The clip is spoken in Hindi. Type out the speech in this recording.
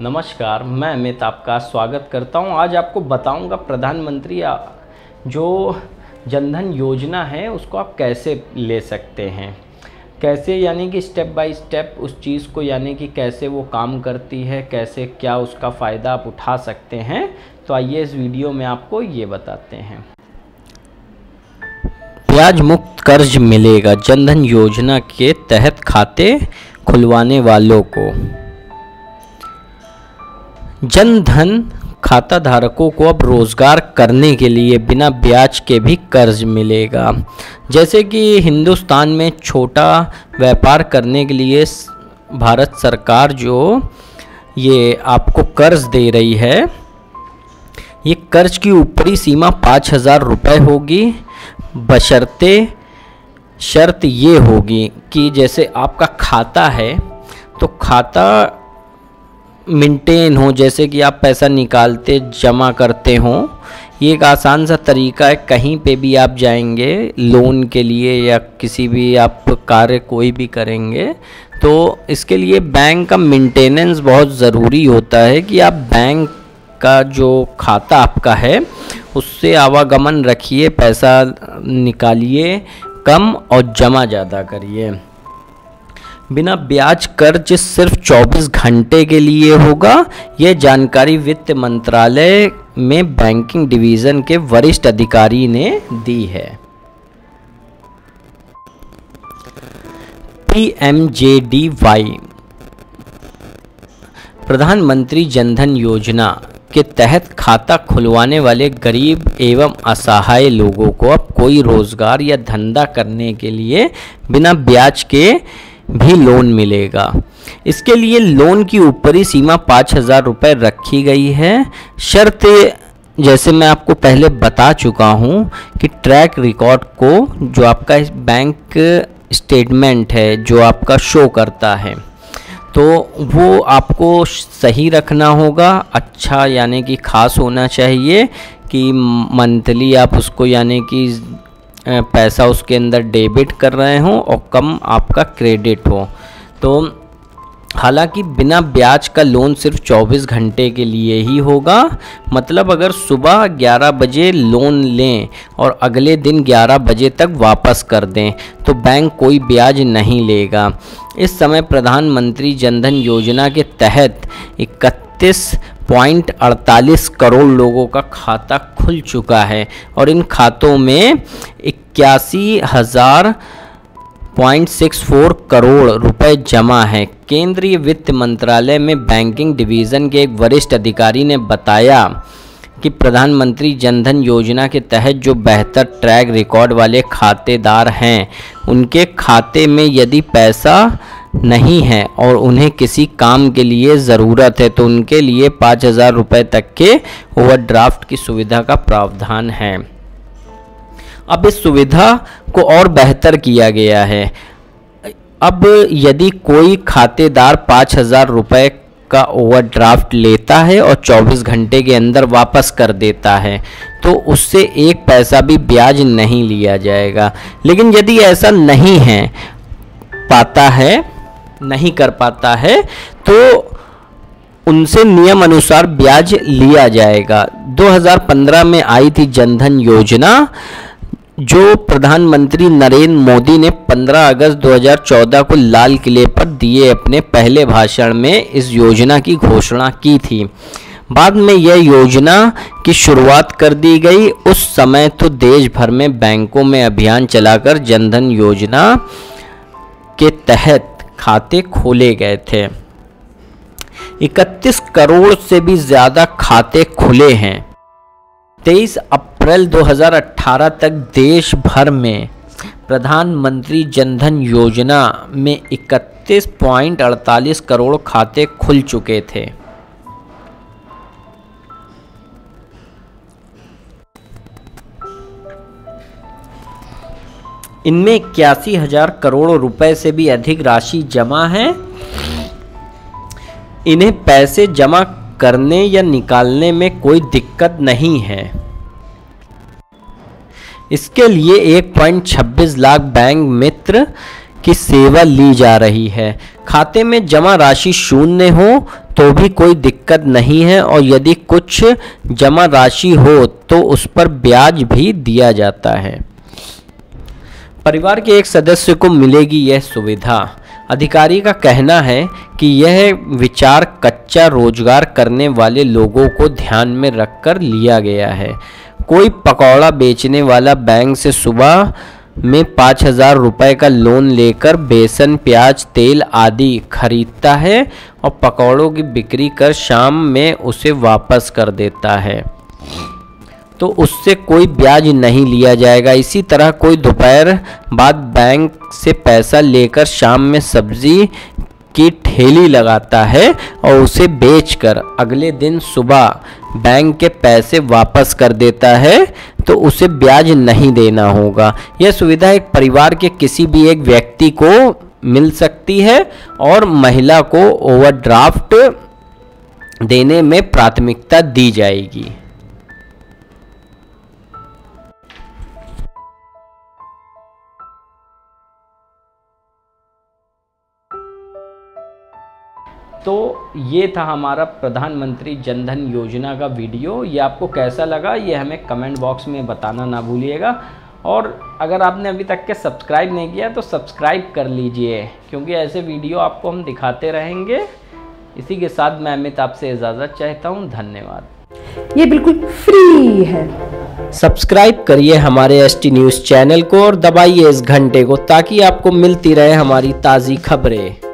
नमस्कार, मैं अमित आपका स्वागत करता हूँ। आज आपको बताऊँगा प्रधानमंत्री जो जनधन योजना है, उसको आप कैसे ले सकते हैं? कैसे यानी कि स्टेप बाय स्टेप उस चीज़ को यानी कि कैसे वो काम करती है, कैसे क्या उसका फ़ायदा आप उठा सकते हैं? तो आइए इस वीडियो में आपको ये बताते हैं। ब्याज मुक्त कर्ज मिलेगा जनधन योजना के तहत खाते खुलवाने वालों को। जनधन खाता धारकों को अब रोज़गार करने के लिए बिना ब्याज के भी कर्ज मिलेगा। जैसे कि हिंदुस्तान में छोटा व्यापार करने के लिए भारत सरकार जो ये आपको कर्ज दे रही है, ये कर्ज की ऊपरी सीमा पाँच हज़ार रुपये होगी। बशर्ते शर्त ये होगी कि जैसे आपका खाता है तो खाता मेंटेन हो, जैसे कि आप पैसा निकालते, जमा करते हो, ये एक आसान सा तरीका है। कहीं पे भी आप जाएँगे लोन के लिए या किसी भी आप कार्य कोई भी करेंगे तो इसके लिए बैंक का मेंटेनेंस बहुत ज़रूरी होता है कि आप बैंक का जो खाता आपका है, उससे आवागमन रखिए, पैसा निकालिए, कम और जमा ज़्यादा करिए। बिना ब्याज कर्ज सिर्फ़ 24 घंटे के लिए होगा। यह जानकारी वित्त मंत्रालय में बैंकिंग डिवीज़न के वरिष्ठ अधिकारी ने दी है। पीएमजेडीवाई, प्रधानमंत्री जनधन योजना के तहत खाता खुलवाने वाले गरीब एवं असहाय लोगों को अब कोई रोज़गार या धंधा करने के लिए बिना ब्याज के भी लोन मिलेगा। इसके लिए लोन की ऊपरी सीमा पाँच हज़ार रुपये रखी गई है। शर्त, जैसे मैं आपको पहले बता चुका हूँ कि ट्रैक रिकॉर्ड को जो आपका बैंक स्टेटमेंट है, जो आपका शो करता है तो वो आपको सही रखना होगा। अच्छा यानी कि खास होना चाहिए कि मंथली आप उसको यानी कि पैसा उसके अंदर डेबिट कर रहे हों और कम आपका क्रेडिट हो। तो हालाँकि बिना ब्याज का लोन सिर्फ़ 24 घंटे के लिए ही होगा। मतलब अगर सुबह 11 बजे लोन लें और अगले दिन 11 बजे तक वापस कर दें तो बैंक कोई ब्याज नहीं लेगा। इस समय प्रधानमंत्री जनधन योजना के तहत इकतीस पॉइंट अड़तालीस करोड़ लोगों का खाता खुल चुका है और इन खातों में इक्यासी हज़ार पॉइंट सिक्स फोर करोड़ रुपए जमा है। केंद्रीय वित्त मंत्रालय में बैंकिंग डिवीज़न के एक वरिष्ठ अधिकारी ने बताया कि प्रधानमंत्री जनधन योजना के तहत जो बेहतर ट्रैक रिकॉर्ड वाले खातेदार हैं, उनके खाते में यदि पैसा नहीं है और उन्हें किसी काम के लिए ज़रूरत है तो उनके लिए पाँच हज़ार रुपये तक के ओवरड्राफ्ट की सुविधा का प्रावधान है। अब इस सुविधा को और बेहतर किया गया है। अब यदि कोई खातेदार पाँच हज़ार रुपये का ओवरड्राफ्ट लेता है और 24 घंटे के अंदर वापस कर देता है तो उससे एक पैसा भी ब्याज नहीं लिया जाएगा। लेकिन यदि ऐसा नहीं है, पाता है नहीं कर पाता है तो उनसे नियम अनुसार ब्याज लिया जाएगा। 2015 में आई थी जनधन योजना, जो प्रधानमंत्री नरेंद्र मोदी ने 15 अगस्त 2014 को लाल किले पर दिए अपने पहले भाषण में इस योजना की घोषणा की थी। बाद में यह योजना की शुरुआत कर दी गई। उस समय तो देश भर में बैंकों में अभियान चलाकर जनधन योजना के तहत खाते खोले गए थे। 31 करोड़ से भी ज़्यादा खाते खुले हैं। 23 अप्रैल 2018 तक देश भर में प्रधानमंत्री जनधन योजना में 31.48 करोड़ खाते खुल चुके थे। इनमें इक्यासी हज़ार करोड़ रुपए से भी अधिक राशि जमा है। इन्हें पैसे जमा करने या निकालने में कोई दिक्कत नहीं है। इसके लिए 1.26 लाख बैंक मित्र की सेवा ली जा रही है। खाते में जमा राशि शून्य हो तो भी कोई दिक्कत नहीं है और यदि कुछ जमा राशि हो तो उस पर ब्याज भी दिया जाता है। परिवार के एक सदस्य को मिलेगी यह सुविधा। अधिकारी का कहना है कि यह विचार कच्चा रोज़गार करने वाले लोगों को ध्यान में रखकर लिया गया है। कोई पकौड़ा बेचने वाला बैंक से सुबह में पाँच हज़ार रुपये का लोन लेकर बेसन, प्याज, तेल आदि खरीदता है और पकौड़ों की बिक्री कर शाम में उसे वापस कर देता है। तो उससे कोई ब्याज नहीं लिया जाएगा। इसी तरह कोई दोपहर बाद बैंक से पैसा लेकर शाम में सब्ज़ी की ठेली लगाता है और उसे बेचकर अगले दिन सुबह बैंक के पैसे वापस कर देता है तो उसे ब्याज नहीं देना होगा। यह सुविधा एक परिवार के किसी भी एक व्यक्ति को मिल सकती है और महिला को ओवरड्राफ्ट देने में प्राथमिकता दी जाएगी। तो ये था हमारा प्रधानमंत्री जनधन योजना का वीडियो। ये आपको कैसा लगा ये हमें कमेंट बॉक्स में बताना ना भूलिएगा। और अगर आपने अभी तक के सब्सक्राइब नहीं किया तो सब्सक्राइब कर लीजिए क्योंकि ऐसे वीडियो आपको हम दिखाते रहेंगे। इसी के साथ मैं अमित आपसे इजाज़त चाहता हूँ। धन्यवाद। ये बिल्कुल फ्री है। सब्सक्राइब करिए हमारे एस टी न्यूज़ चैनल को और दबाइए इस घंटे को ताकि आपको मिलती रहे हमारी ताज़ी खबरें।